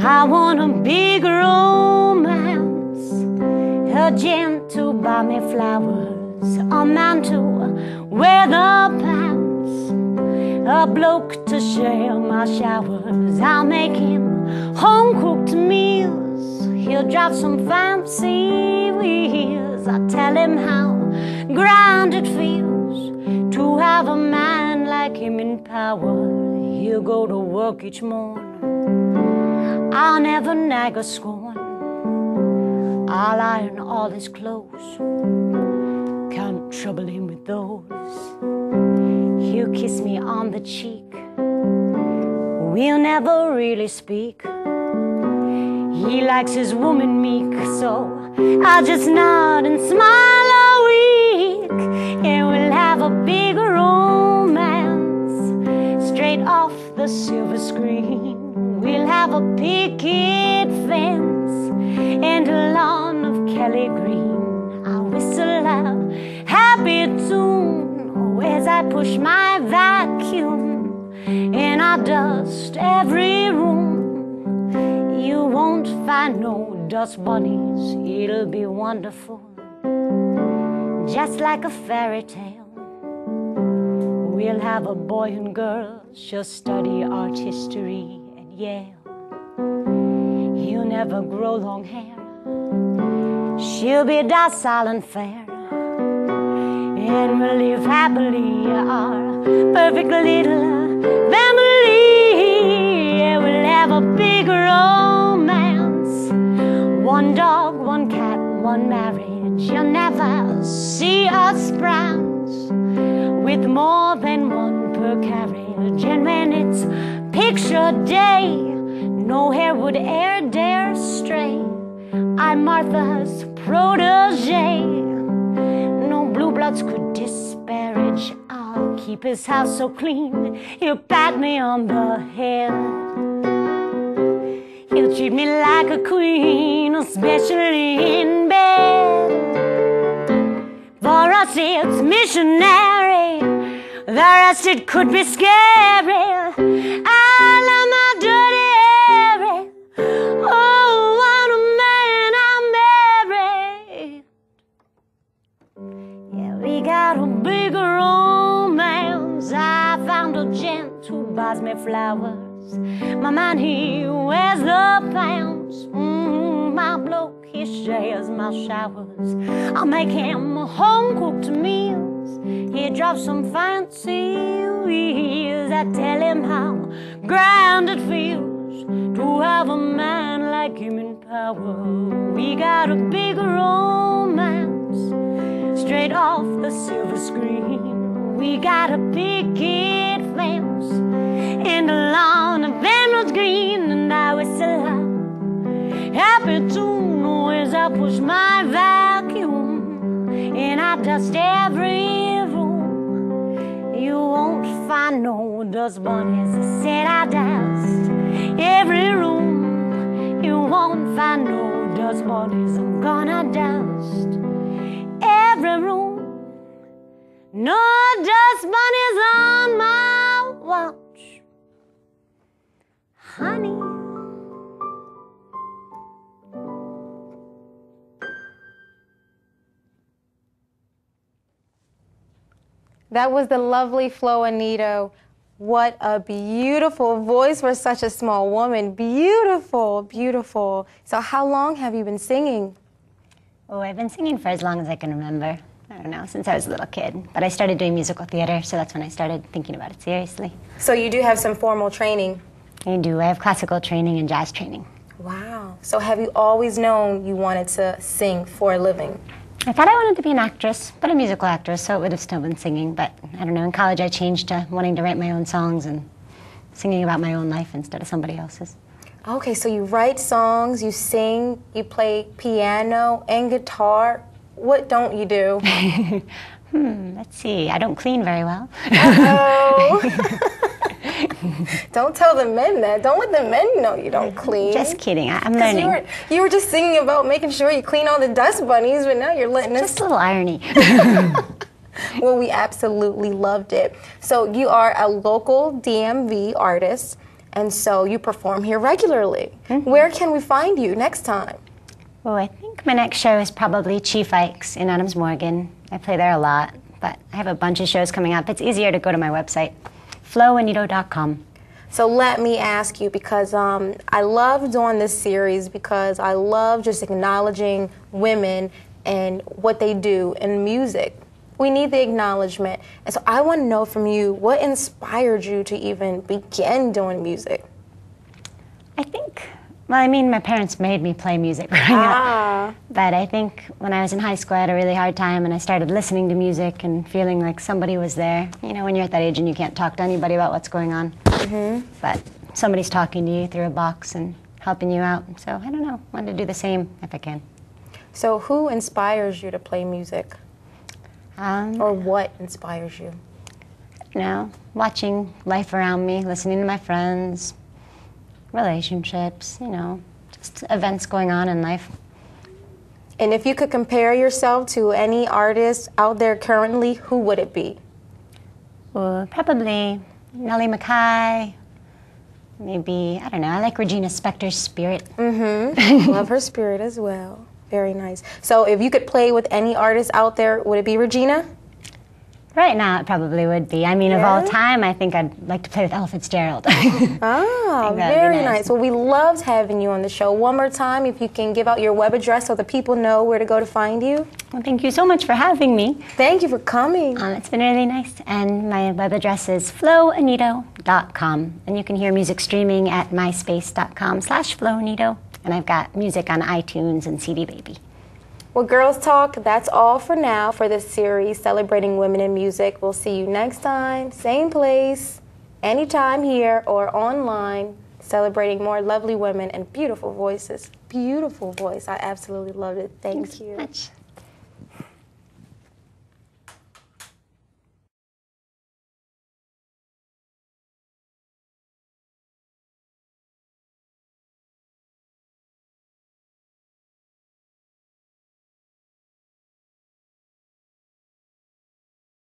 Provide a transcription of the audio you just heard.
I want a big romance, a gent to buy me flowers, a man to wear the pants, a bloke to share my showers. I'll make him home cooked meals. He'll drive some fancy wheels. I'll tell him how grand it feels to have a man like him in power. He'll go to work each morn. I'll never nag or scorn. I'll iron all his clothes. Can't trouble him with those. He'll kiss me on the cheek. We'll never really speak. He likes his woman meek, so I'll just nod and smile a week. And we'll have a big romance straight off the silver screen. We'll have a picket fence and a lawn of Kelly green. I'll whistle a happy tune oh, as I push my vacuum and I dust every room. You won't find no dust bunnies, it'll be wonderful, just like a fairy tale. We'll have a boy and girl, she'll study art history Yale. He'll never grow long hair, she'll be docile and fair. And we'll live happily, our perfect little family. Yeah, we'll have a big romance. One dog, one cat, one marriage. You'll never see us browns with more than one per carriage. And when it's picture day, no hair would e'er dare stray. I'm Martha's protege. No blue bloods could disparage. I'll keep his house so clean. He'll pat me on the head. He'll treat me like a queen, especially in bed. For us, it's missionary. The rest, it could be scary. I Yeah, we got a big romance. I found a gent who buys me flowers. My man, he wears the pounds. Mm, my bloke, he shares my showers. I'll make him home cooked meals. He drives some fancy wheels. I tell him how grand it feels to have a man like him in power. We got a big romance off the silver screen. We got a picket fence and a lawn of emerald green, and I whistle a happy tune as I push my vacuum and I dust every room. You won't find no dust bunnies. I said I dust every room. You won't find no dust bunnies. I'm gonna dust every room. No dust bunnies on my watch, honey. That was the lovely Flo Anito. What a beautiful voice for such a small woman. Beautiful, beautiful. So, how long have you been singing? Oh, I've been singing for as long as I can remember. I don't know, since I was a little kid. But I started doing musical theater, so that's when I started thinking about it seriously. So, you do have some formal training. I do. I have classical training and jazz training. Wow. So, have you always known you wanted to sing for a living? I thought I wanted to be an actress, but a musical actress, so it would have still been singing. But I don't know, in college I changed to wanting to write my own songs and singing about my own life instead of somebody else's. Okay, so you write songs, you sing, you play piano and guitar. What don't you do? Hmm, let's see. I don't clean very well. Oh. don't tell the men that. Don't let the men know you don't clean. Just kidding. I, I'm 'Cause learning. You were, you were just singing about making sure you clean all the dust bunnies, but now you're letting us. Just a little irony. Well, we absolutely loved it. So you are a local DMV artist. And so you perform here regularly. Where can we find you next time? Well, I think my next show is probably Chief Ike's in Adams Morgan. I play there a lot, but I have a bunch of shows coming up. It's easier to go to my website, floanito.com. So let me ask you because um, I love doing this series because I love just acknowledging women and what they do in music. We need the acknowledgement. And so I want to know from you what inspired you to even begin doing music? I think, well, I mean, my parents made me play music growing Ah. up. But I think when I was in high school, I had a really hard time and I started listening to music and feeling like somebody was there. You know, when you're at that age and you can't talk to anybody about what's going on. But somebody's talking to you through a box and helping you out. So I don't know, I wanted to do the same if I can. So who inspires you to play music? Um, Or what inspires you? you know, watching life around me, listening to my friends, relationships, you know, just events going on in life. And if you could compare yourself to any artist out there currently, who would it be? Well, probably Nellie McKay. Maybe, I don't know, I like Regina Spektor's spirit. Mm-hmm. Love her spirit as well. Very nice. So if you could play with any artist out there, would it be Regina? Right now, it probably would be. I mean, of all time, I think I'd like to play with Ella Fitzgerald. Ah, think that'd be very nice. nice. Well, we loved having you on the show. One more time, if you can give out your web address so the people know where to go to find you. well, thank you so much for having me. Thank you for coming. Um, it's been really nice. And my web address is floanito.com. And you can hear music streaming at myspace.com slash flowanito. And I've got music on iTunes and CD Baby. Well, Girls Talk, that's all for now for this series celebrating women in music. We'll see you next time, same place, anytime here or online, celebrating more lovely women and beautiful voices. Beautiful voice. I absolutely loved it. Thank you. Much.